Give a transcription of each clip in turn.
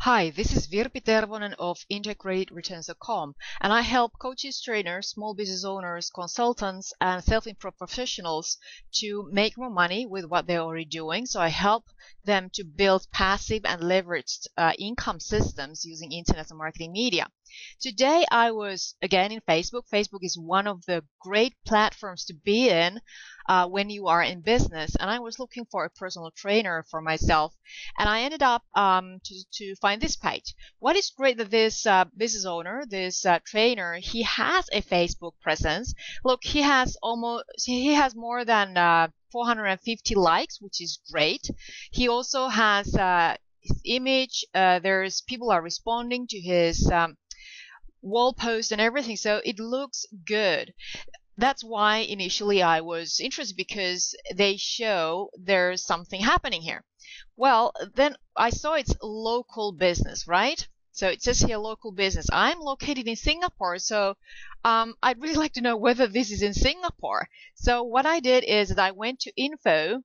Hi, this is Virpi Tervonen of IntegratedReturns.com and I help coaches, trainers, small business owners, consultants and self-employed professionals to make more money with what they're already doing. So I help them to build passive and leveraged uh, income systems using internet and marketing media. Today I was again in Facebook. Facebook is one of the great platforms to be in uh, when you are in business. And I was looking for a personal trainer for myself, and I ended up um, to to find this page. What is great that this uh, business owner, this uh, trainer, he has a Facebook presence. Look, he has almost he has more than uh, 450 likes, which is great. He also has uh, his image. Uh, there's people are responding to his um, wall post and everything, so it looks good that's why initially I was interested because they show there's something happening here. Well, then I saw it's local business, right? So it says here local business. I'm located in Singapore, so um, I'd really like to know whether this is in Singapore. So what I did is that I went to info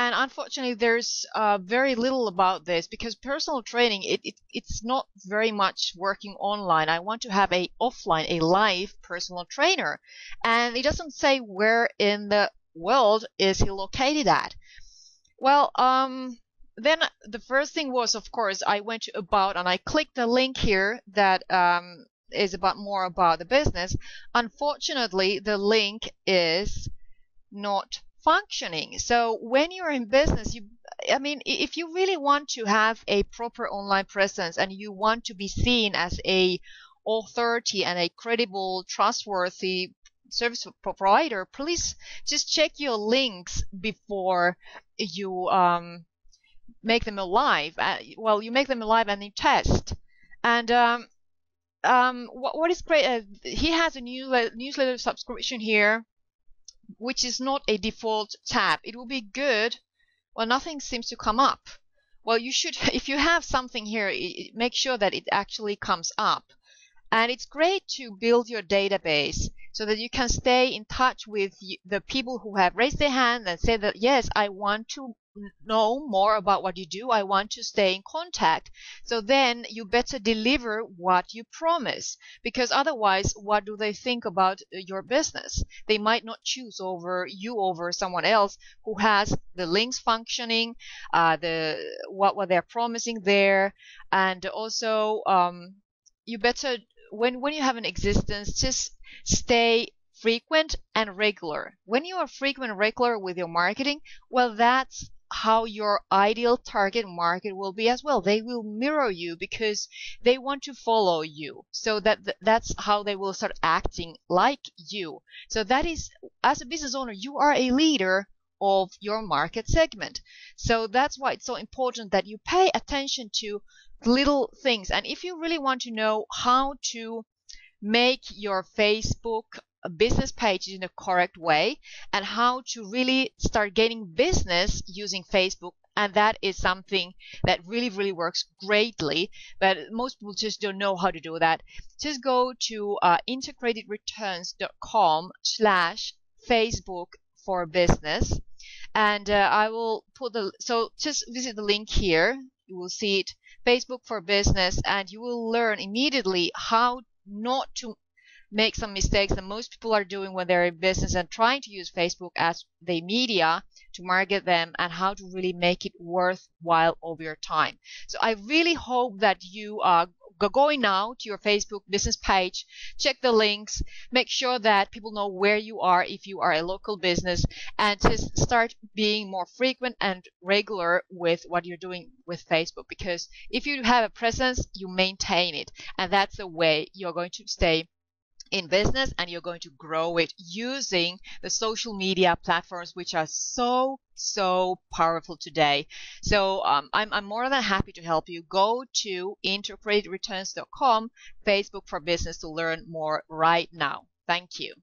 and unfortunately, there's uh, very little about this because personal training, it, it, it's not very much working online. I want to have a offline, a live personal trainer. And it doesn't say where in the world is he located at. Well, um, then the first thing was, of course, I went to about and I clicked the link here that um, is about more about the business. Unfortunately, the link is not functioning. So when you're in business, you I mean, if you really want to have a proper online presence and you want to be seen as a authority and a credible, trustworthy service provider, please just check your links before you um, make them alive. Uh, well, you make them alive and you test. And um, um, what, what is great, uh, he has a newsletter, newsletter subscription here which is not a default tab. It will be good. Well, nothing seems to come up. Well, you should, if you have something here, make sure that it actually comes up. And it's great to build your database so that you can stay in touch with the people who have raised their hand and say that, yes, I want to know more about what you do. I want to stay in contact. So then you better deliver what you promise because otherwise, what do they think about uh, your business? They might not choose over you over someone else who has the links functioning, uh, the what what they're promising there, and also um, you better when when you have an existence, just stay frequent and regular. When you are frequent and regular with your marketing, well, that's how your ideal target market will be as well. They will mirror you because they want to follow you. So that that's how they will start acting like you. So that is as a business owner, you are a leader of your market segment. So that's why it's so important that you pay attention to little things. And if you really want to know how to make your Facebook business page in a correct way and how to really start gaining business using Facebook. And that is something that really, really works greatly. But most people just don't know how to do that. Just go to uh, integratedreturns.com slash Facebook for business. And uh, I will put the, so just visit the link here. You will see it, Facebook for business, and you will learn immediately how not to make some mistakes that most people are doing when they're in business and trying to use Facebook as the media to market them and how to really make it worthwhile over your time. So I really hope that you are going now to your Facebook business page, check the links, make sure that people know where you are if you are a local business, and just start being more frequent and regular with what you're doing with Facebook. Because if you have a presence, you maintain it, and that's the way you're going to stay in business and you're going to grow it using the social media platforms which are so so powerful today. So um, I'm, I'm more than happy to help you. Go to integratedreturns.com facebook for business to learn more right now. Thank you